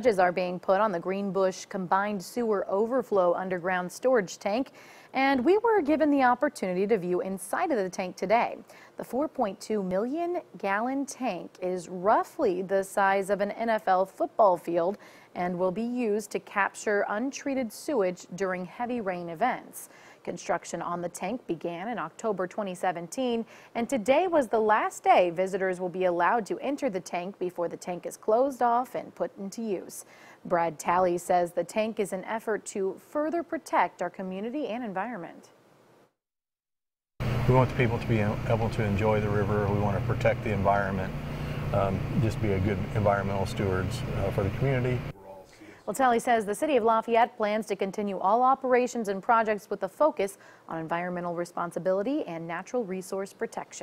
Are being put on the Greenbush combined sewer overflow underground storage tank, and we were given the opportunity to view inside of the tank today. The 4.2 million gallon tank is roughly the size of an NFL football field and will be used to capture untreated sewage during heavy rain events. Construction on the tank began in October 2017, and today was the last day visitors will be allowed to enter the tank before the tank is closed off and put into use. Brad Talley says the tank is an effort to further protect our community and environment. We want the people to be able to enjoy the river. We want to protect the environment, um, just be a good environmental stewards uh, for the community. Well, Talley says the city of Lafayette plans to continue all operations and projects with a focus on environmental responsibility and natural resource protection.